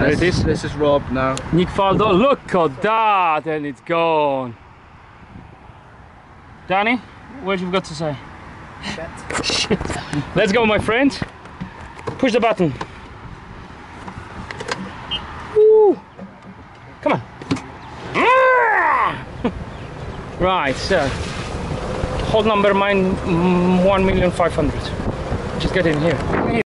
There it is. This is Rob now. Nick Faldo, look at that, and it's gone. Danny, what you've got to say? Shit. Let's go, my friend. Push the button. Woo. Come on. right, so hold number mine mm, 1,500,000. Just get in here.